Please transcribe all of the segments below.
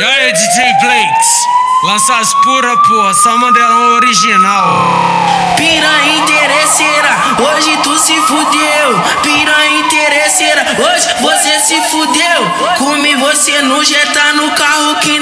E aí, DJ Blakes, lanças pura, porra, só mandelão original. Piranha interesseira, hoje tu se fudeu. Piranha interesseira, hoje você se fudeu. Come você não jetar tá no carro que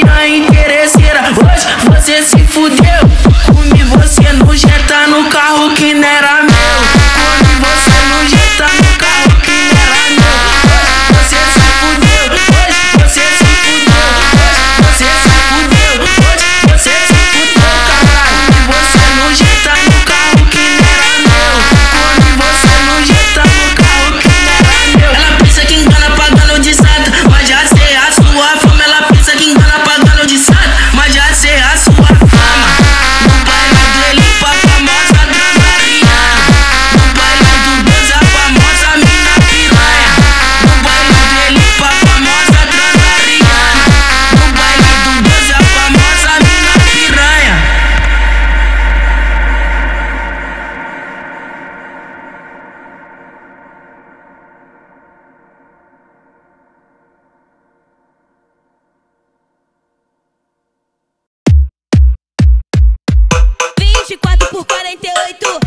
the 24 por 48